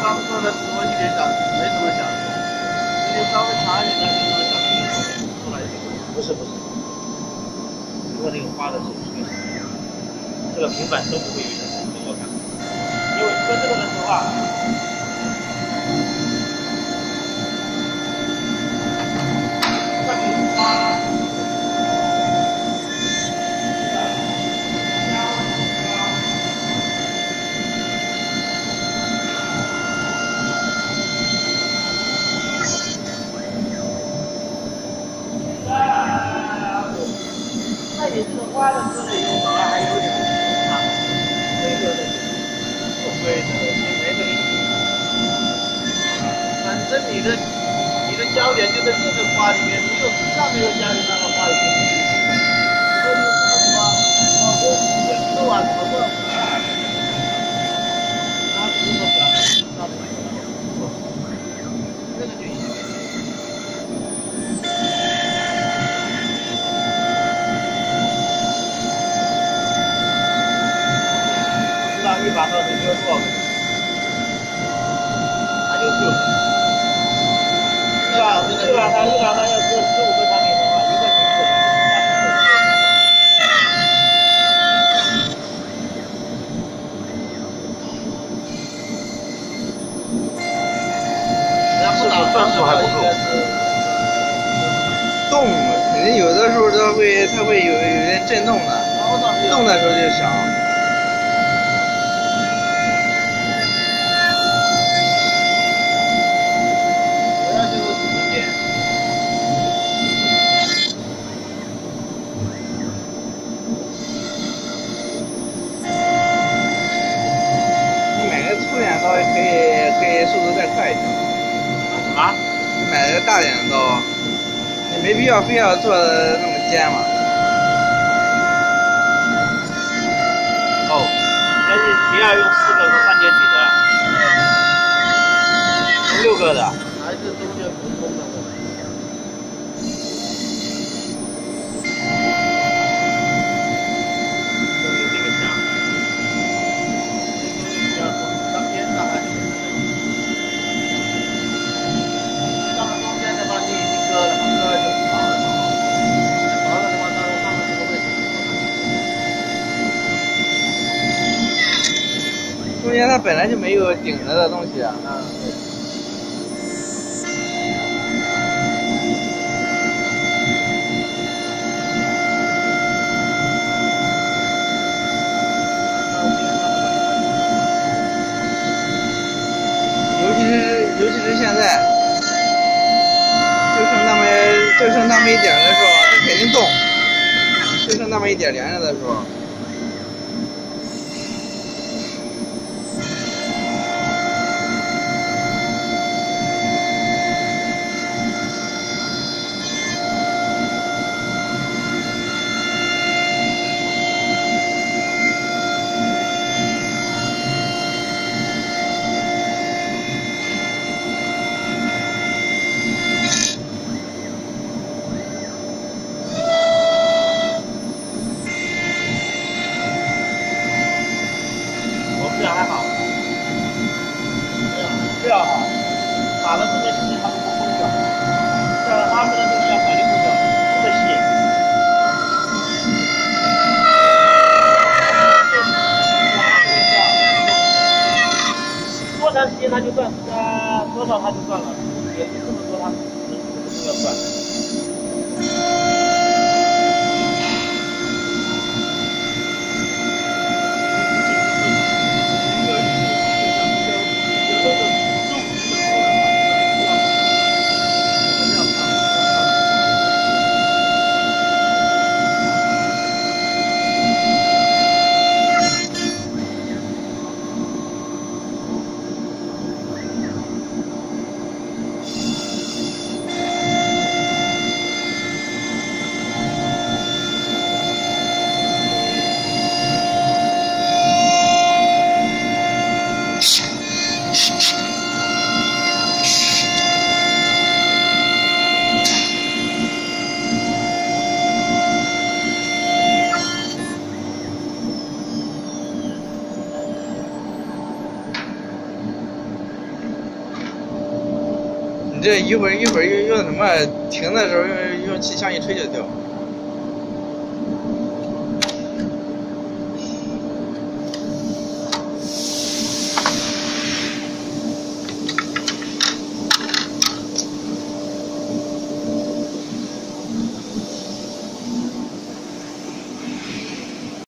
刚做的时候一点讲没什么讲究，今天稍微长一点，那就能讲出来一点。不是不是，如果那个花的是这个，这个平板都不会有影响，我看，因为说这个的时候啊。这个花的做的有好像还有点啊，规格的，不规则的，也没个意思。反正你的你的焦点就在这个花里面，你有上面有加点那个花里面。如果有什么什么啊，我演奏啊什么的，那只是说表面上面有那个就行。不知道一把到底有多少个？他就九个。一把一把它一把它要是十五个产品的话，一块钱一个。然后老转速还不够动肯定有的时候它会它会有有点震动的，动的时候就响。大点的刀，你没必要非要做的那么尖嘛。哦，那是你要用四个和三节体的，用六个的。它本来就没有顶着的东西啊。尤其是尤其是现在，就剩那么就剩那么一点的时候，它肯定动。就剩那么一点连着的时候，就断，呃，多少他就算了，也不这么多，它都要赚。你这一会儿一会儿用用什么？停的时候用用气枪一吹就掉。